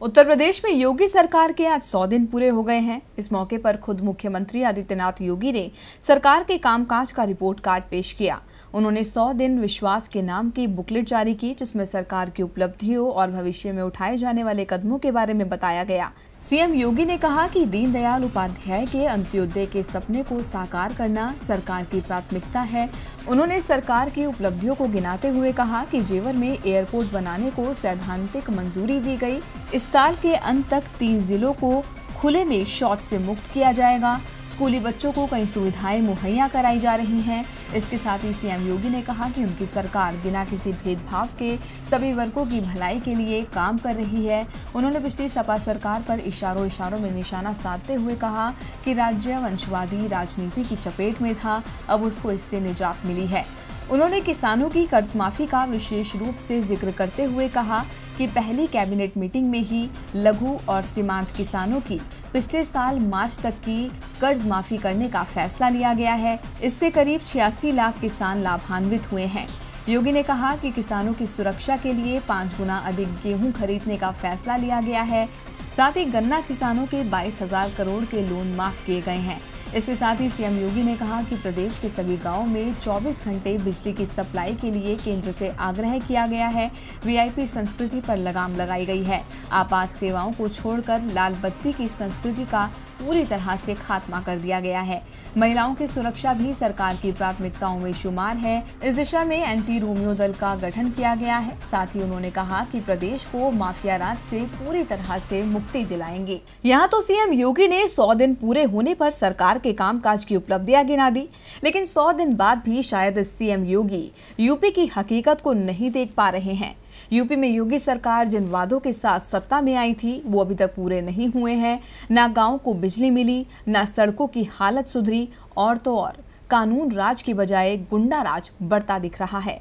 उत्तर प्रदेश में योगी सरकार के आज 100 दिन पूरे हो गए हैं। इस मौके पर खुद मुख्यमंत्री आदित्यनाथ योगी ने सरकार के कामकाज का रिपोर्ट कार्ड पेश किया। उन्होंने 100 दिन विश्वास के नाम की बुकलेट जारी की, जिसमें सरकार की उपलब्धियों और भविष्य में उठाए जाने वाले कदमों के बारे में बताया गया। सीएम योगी ने कहा कि दीनदयाल उपाध्याय के अंत्योदय के सपने को साकार करना सरकार की प्राथमिकता है। उन्होंने सरकार की उपलब्धियों को गिनाते हुए कहा कि जेवर में एयरपोर्ट बनाने को सैद्धांतिक मंजूरी दी गई। इस साल के अंत तक तीस जिलों को खुले में शौच से मुक्त किया जाएगा। स्कूली बच्चों को कई सुविधाएँ मुहैया कराई जा रही हैं। इसके साथ ही सीएम योगी ने कहा कि उनकी सरकार बिना किसी भेदभाव के सभी वर्गों की भलाई के लिए काम कर रही है। उन्होंने पिछली सपा सरकार पर इशारों इशारों में निशाना साधते हुए कहा कि राज्य वंशवादी राजनीति की चपेट में था, अब उसको इससे निजात मिली है। उन्होंने किसानों की कर्ज माफ़ी का विशेष रूप से ज़िक्र करते हुए कहा कि पहली कैबिनेट मीटिंग में ही लघु और सीमांत किसानों की पिछले साल मार्च तक की कर्ज माफ़ी करने का फैसला लिया गया है। इससे करीब छियासी लाख किसान लाभान्वित हुए हैं। योगी ने कहा कि किसानों की सुरक्षा के लिए पाँच गुना अधिक गेहूँ खरीदने का फैसला लिया गया है। साथ ही गन्ना किसानों के बाईस हज़ार करोड़ के लोन माफ़ किए गए हैं। इसके साथ ही सीएम योगी ने कहा कि प्रदेश के सभी गाँवों में 24 घंटे बिजली की सप्लाई के लिए केंद्र से आग्रह किया गया है। वीआईपी संस्कृति पर लगाम लगाई गई है। आपात सेवाओं को छोड़कर लाल बत्ती की संस्कृति का पूरी तरह से खात्मा कर दिया गया है। महिलाओं की सुरक्षा भी सरकार की प्राथमिकताओं में शुमार है। इस दिशा में एंटी रोमियो दल का गठन किया गया है। साथ ही उन्होंने कहा कि प्रदेश को माफिया राज से पूरी तरह से मुक्ति दिलाएँगे। यहाँ तो सीएम योगी ने सौ दिन पूरे होने पर सरकार के कामकाज की उपलब्धियाँ गिना दी। लेकिन सौ दिन बाद भी शायद सीएम योगी यूपी की हकीकत को नहीं देख पा रहे हैं। यूपी में योगी सरकार जिन वादों के साथ सत्ता में आई थी, वो अभी तक पूरे नहीं हुए हैं। ना गाँव को बिजली मिली, ना सड़कों की हालत सुधरी, और तो और। कानून राज की बजाय गुंडा राज बढ़ता दिख रहा है।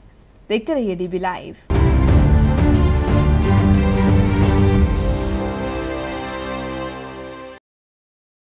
देखते रहिए डीबी लाइव।